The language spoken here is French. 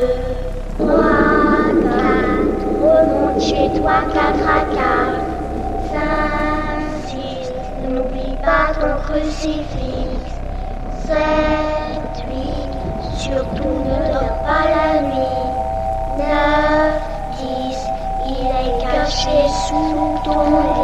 2, 3, 4, remonte chez toi 4 à 4, 5, 6, n'oublie pas ton crucifix, 7, 8, surtout ne dors pas la nuit, 9, 10, il est caché sous ton lit.